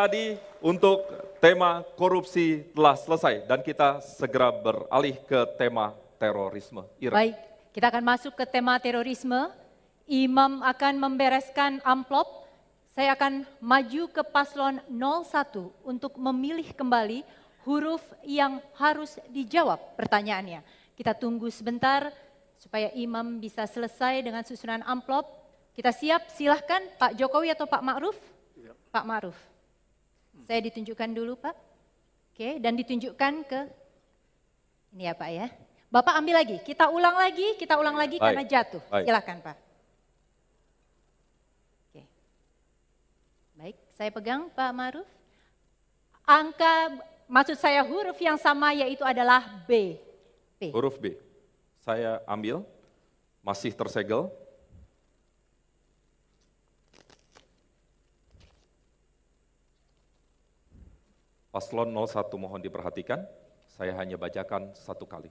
Tadi untuk tema korupsi telah selesai dan kita segera beralih ke tema terorisme. Ira. Baik, kita akan masuk ke tema terorisme. Imam akan membereskan amplop. Saya akan maju ke paslon 01 untuk memilih kembali huruf yang harus dijawab pertanyaannya. Kita tunggu sebentar supaya imam bisa selesai dengan susunan amplop. Kita siap, silahkan Pak Jokowi atau Pak Ma'ruf? Ya. Pak Ma'ruf. Saya ditunjukkan dulu Pak. Oke, dan ditunjukkan ke ini ya Pak ya. Bapak ambil lagi, kita ulang lagi, kita ulang lagi Baik. karena jatuh. Baik. Silakan Pak. Oke. Baik, saya pegang Pak Maruf. Angka, maksud saya huruf yang sama yaitu adalah B. B. Huruf B. Saya ambil, masih tersegel, Paslon 01 mohon diperhatikan, saya hanya bacakan satu kali.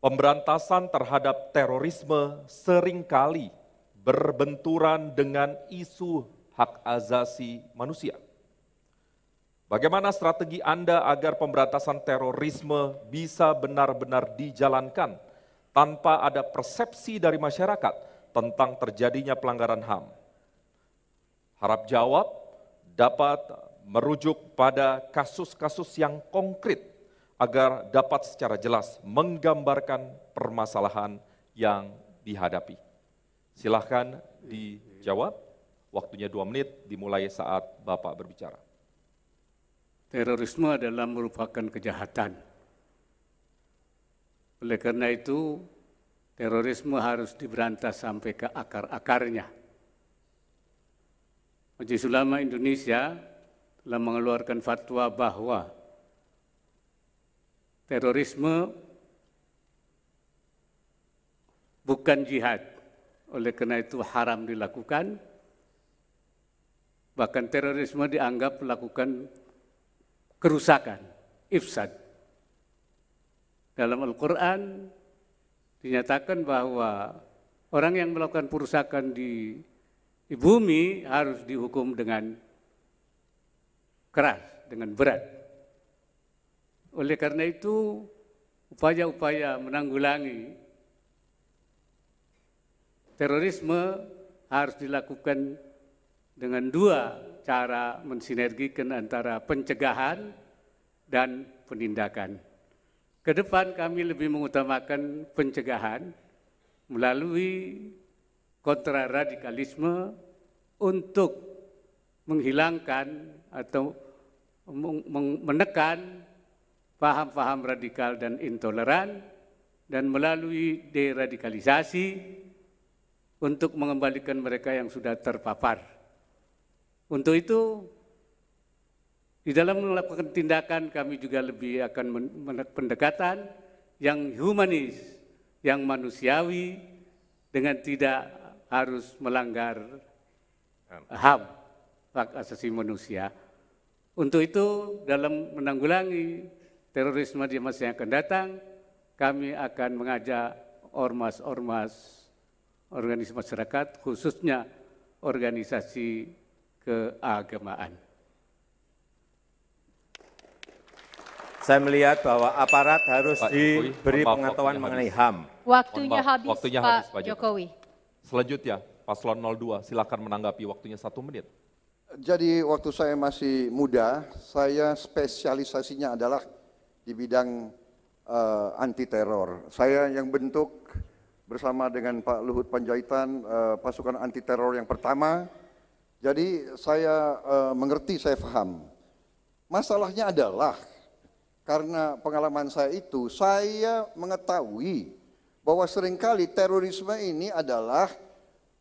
Pemberantasan terhadap terorisme sering kali berbenturan dengan isu hak azasi manusia. Bagaimana strategi Anda agar pemberantasan terorisme bisa benar-benar dijalankan tanpa ada persepsi dari masyarakat tentang terjadinya pelanggaran HAM? Harap jawab dapat merujuk pada kasus-kasus yang konkret agar dapat secara jelas menggambarkan permasalahan yang dihadapi. Silahkan dijawab, waktunya dua menit dimulai saat Bapak berbicara. Terorisme adalah merupakan kejahatan. Oleh karena itu, terorisme harus diberantas sampai ke akar-akarnya. Majelis Ulama Indonesia telah mengeluarkan fatwa bahwa terorisme bukan jihad. Oleh karena itu haram dilakukan. Bahkan terorisme dianggap melakukan kerusakan, ifsad. Dalam Al-Quran dinyatakan bahwa orang yang melakukan perusakan di, di bumi harus dihukum dengan keras, dengan berat. Oleh karena itu, upaya-upaya menanggulangi terorisme harus dilakukan dengan dua cara mensinergikan antara pencegahan dan penindakan. Ke depan kami lebih mengutamakan pencegahan melalui kontraradikalisme untuk menghilangkan atau menekan paham-paham radikal dan intoleran dan melalui deradikalisasi untuk mengembalikan mereka yang sudah terpapar. Untuk itu, di dalam melakukan tindakan kami juga lebih akan pendekatan yang humanis, yang manusiawi, dengan tidak harus melanggar HAM hak asasi manusia. Untuk itu dalam menanggulangi terorisme di masa yang akan datang, kami akan mengajak ormas-ormas organisasi masyarakat, khususnya organisasi keagamaan. Saya melihat bahwa aparat harus Pak diberi pengetahuan mengenai HAM. Waktunya habis, waktunya Pak, habis Pak Jokowi. Selanjutnya, Paslon 02, silakan menanggapi waktunya satu menit. Jadi waktu saya masih muda, saya spesialisasinya adalah di bidang uh, anti teror. Saya yang bentuk bersama dengan Pak Luhut Panjaitan uh, pasukan anti teror yang pertama. Jadi saya uh, mengerti, saya paham. Masalahnya adalah karena pengalaman saya itu, saya mengetahui bahwa sering kali terorisme ini adalah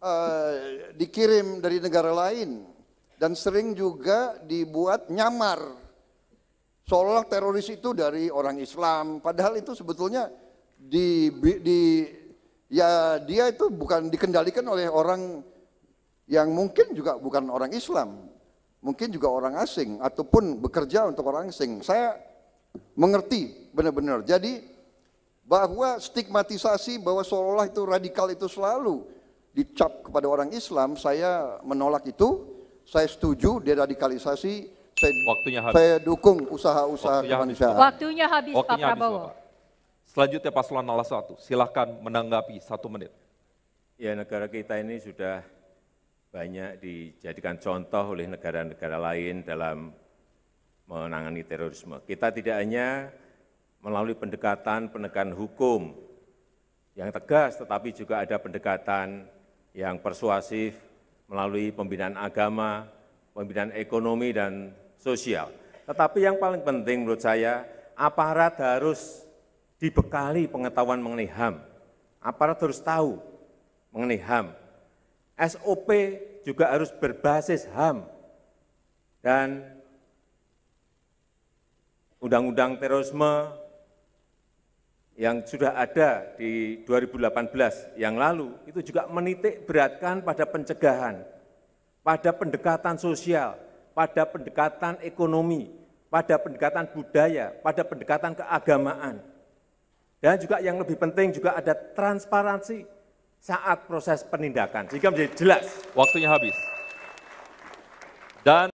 uh, dikirim dari negara lain dan sering juga dibuat nyamar. Seolah teroris itu dari orang Islam. Padahal itu sebetulnya di, di ya dia itu bukan dikendalikan oleh orang yang mungkin juga bukan orang Islam. Mungkin juga orang asing ataupun bekerja untuk orang asing. Saya mengerti benar-benar. Jadi bahwa stigmatisasi bahwa seolah itu radikal itu selalu dicap kepada orang Islam saya menolak itu saya setuju deradikalisasi, saya, Waktunya habis. saya dukung usaha-usaha Waktunya habis, kemanusiaan. Waktunya habis Pak Waktunya habis, Prabowo. Bapak. Selanjutnya paslon 01, silahkan menanggapi satu menit. Ya negara kita ini sudah banyak dijadikan contoh oleh negara-negara lain dalam menangani terorisme. Kita tidak hanya melalui pendekatan penegakan hukum yang tegas, tetapi juga ada pendekatan yang persuasif melalui pembinaan agama, pembinaan ekonomi dan sosial. Tetapi yang paling penting menurut saya, aparat harus dibekali pengetahuan mengenai HAM. Aparat harus tahu mengenai HAM. SOP juga harus berbasis HAM. Dan undang-undang terorisme yang sudah ada di 2018 yang lalu itu juga menitik beratkan pada pencegahan, pada pendekatan sosial, pada pendekatan ekonomi, pada pendekatan budaya, pada pendekatan keagamaan. Dan juga yang lebih penting juga ada transparansi saat proses penindakan, sehingga menjadi jelas Waktunya habis. Dan